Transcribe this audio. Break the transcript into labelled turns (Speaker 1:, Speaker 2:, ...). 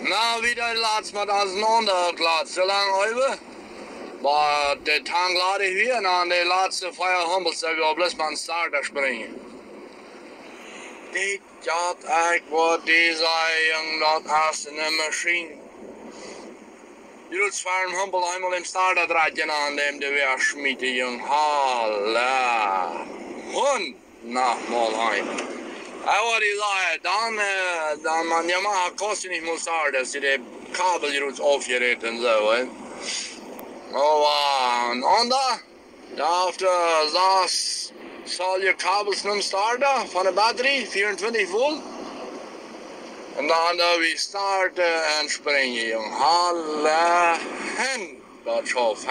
Speaker 1: nou wieder laatst met als een ander laatst. Zo lang over. Maar de tang laat ik weer aan de laatste fire humble zou je op les man starter springen. Dit jat ik wat deze jong dat als een machine. Je doet zwaar een humble eenmaal in starter draadje aan dem de weer schmieden jong. Halla. Hund. Nachmal ein. Avariler, dann, dann man Yamaha kostet Musardes, die Kabelrutsch aufgerät und so. Eh? Och eh, onda, därefter saß eh, Salje Kabelsnum starta från en batteri, 24 volt. Och då vi startade en spring i en halv hand, vad tjoff.